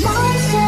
Monster,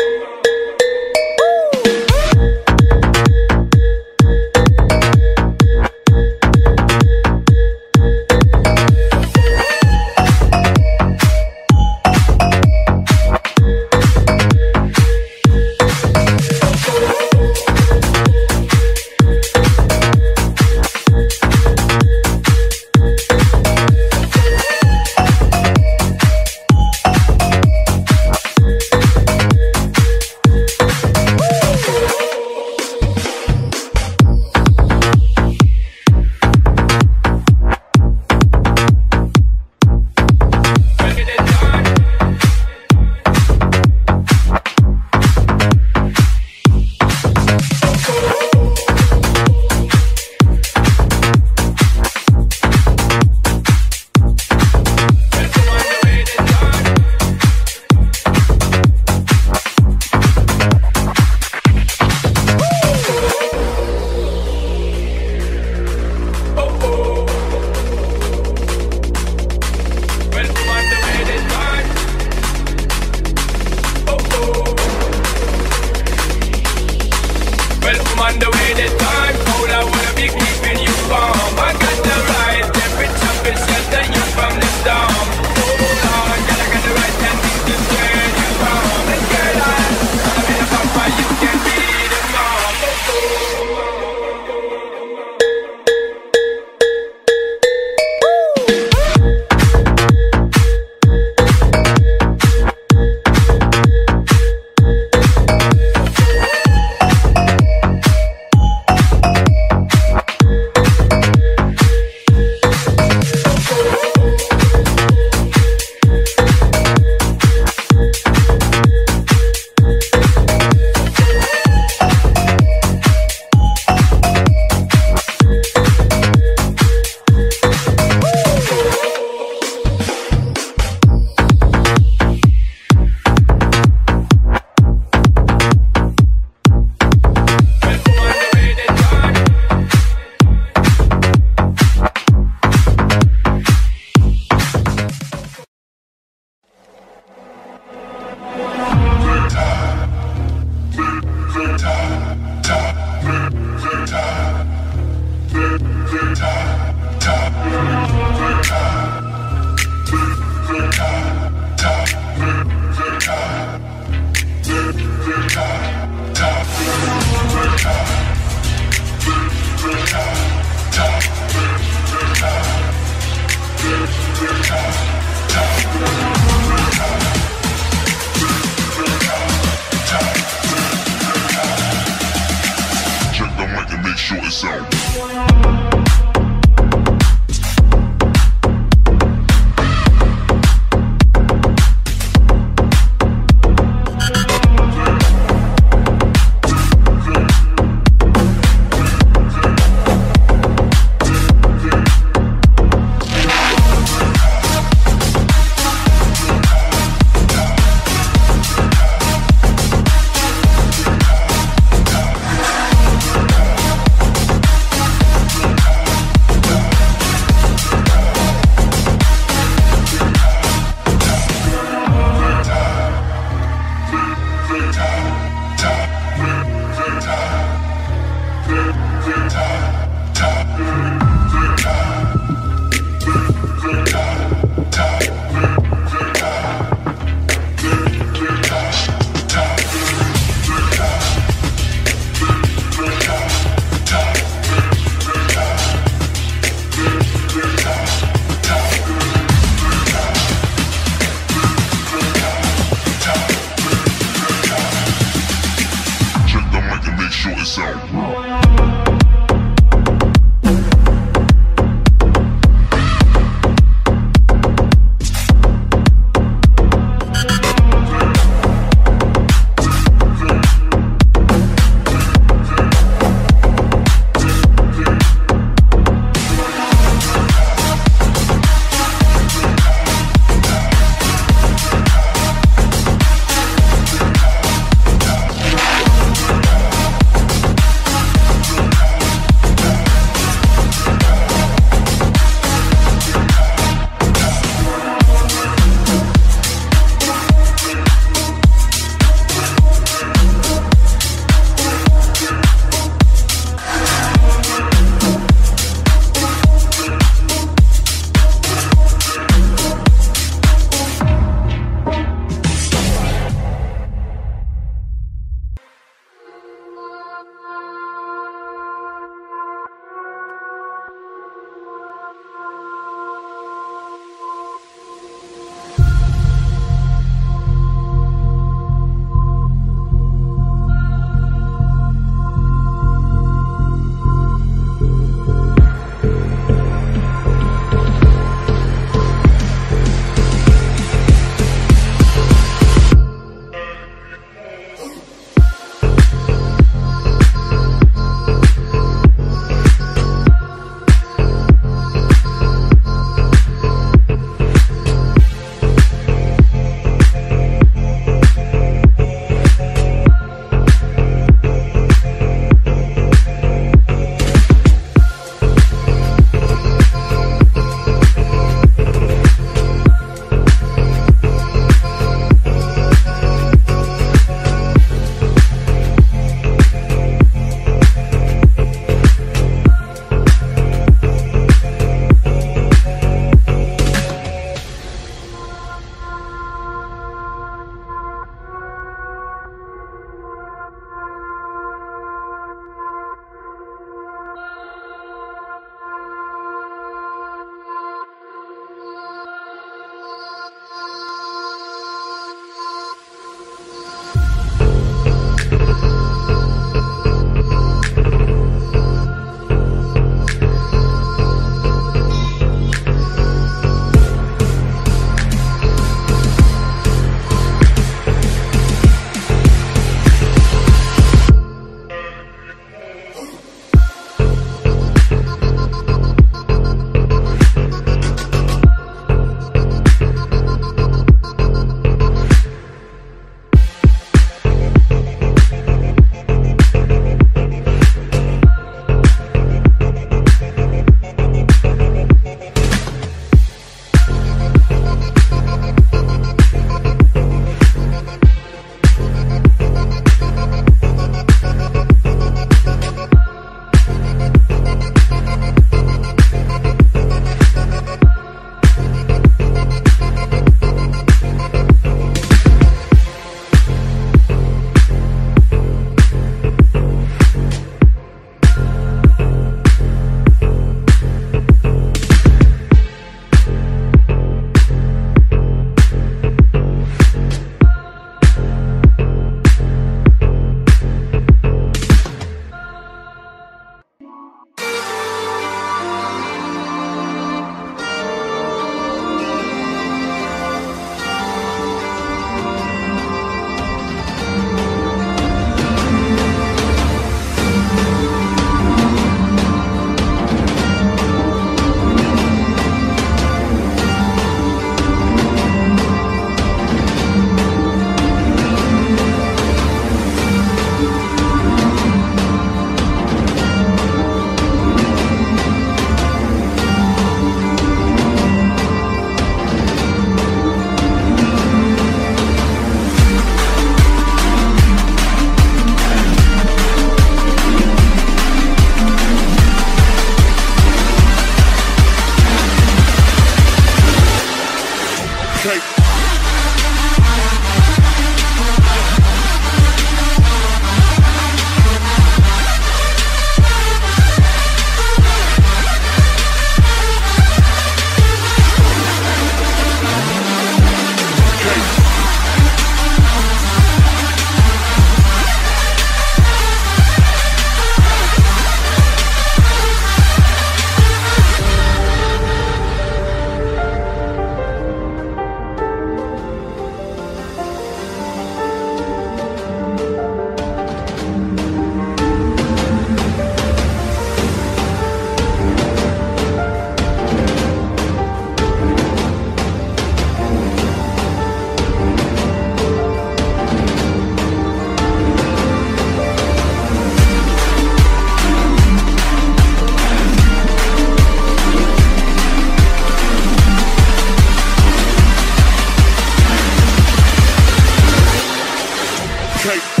Okay.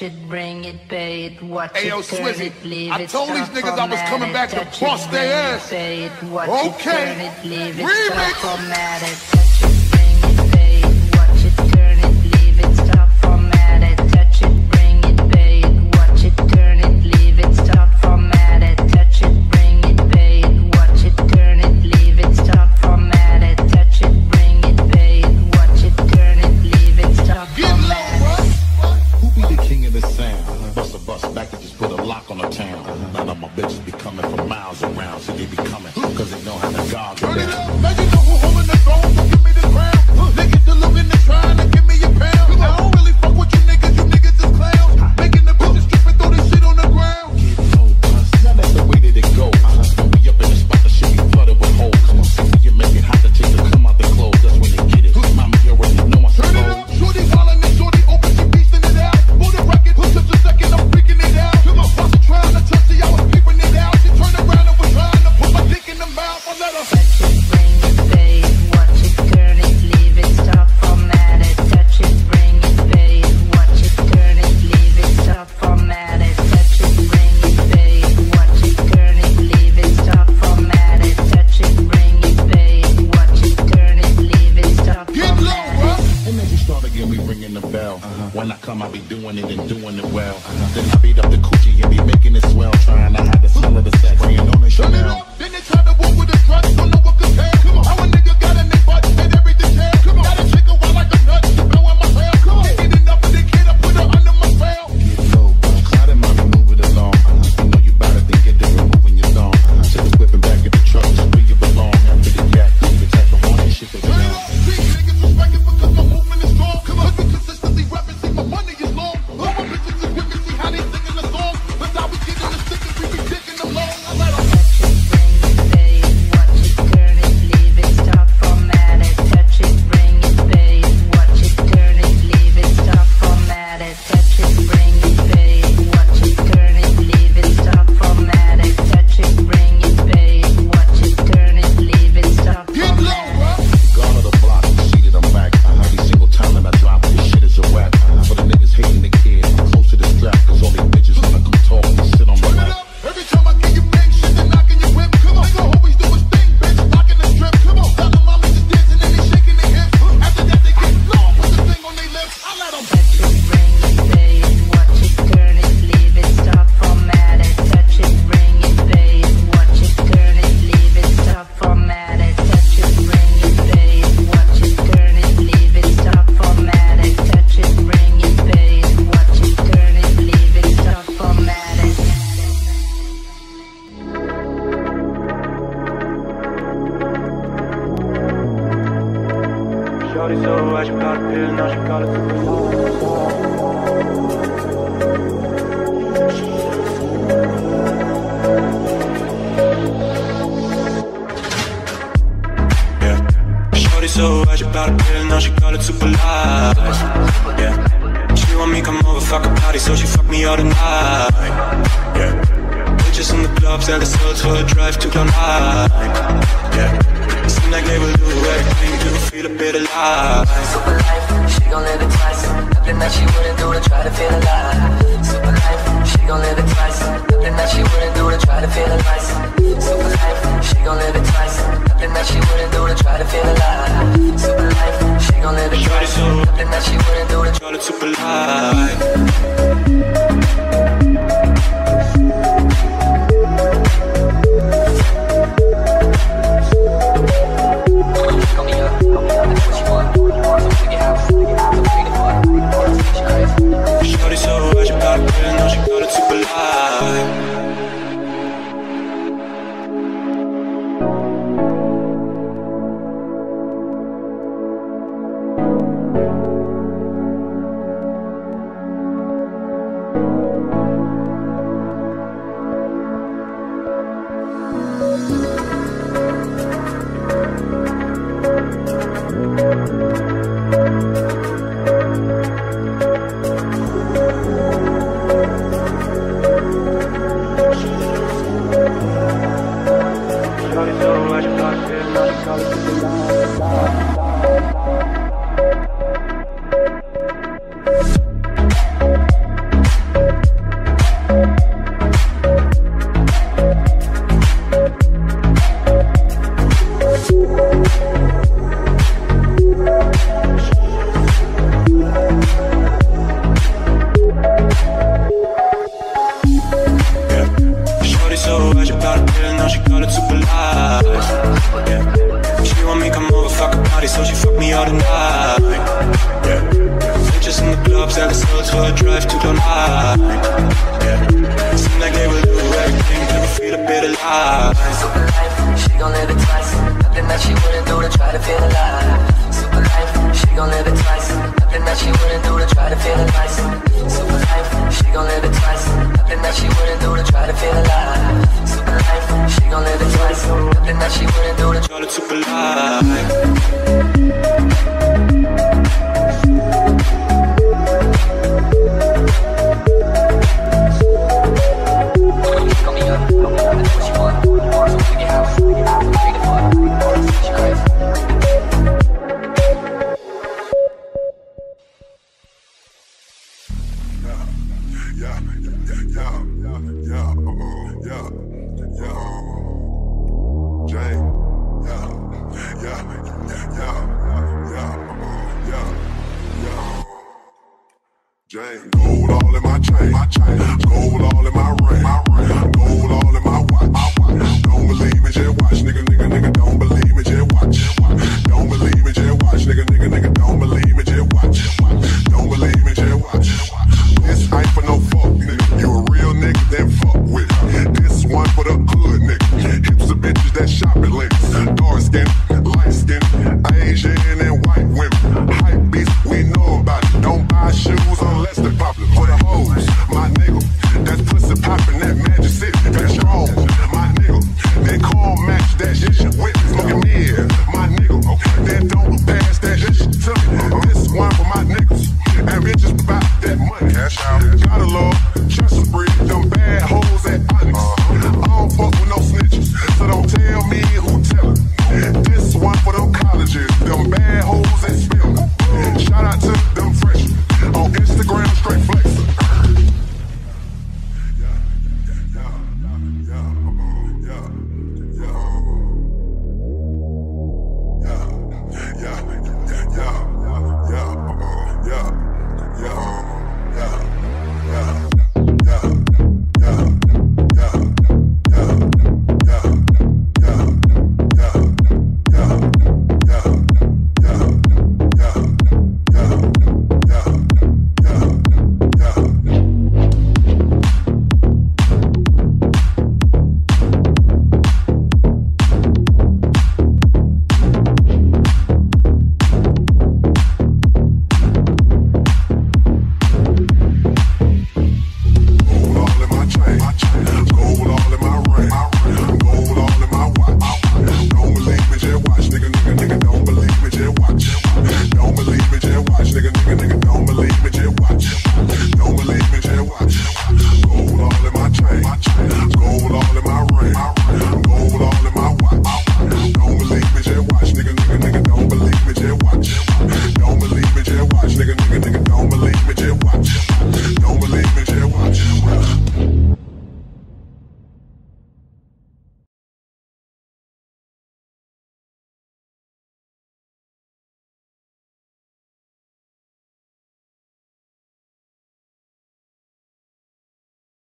Touch it, bring it, pay it, watch hey, it, yo, Swizzy, it, leave I it. I told these niggas I was coming back to bust their ass. It, okay. It, it, Remix.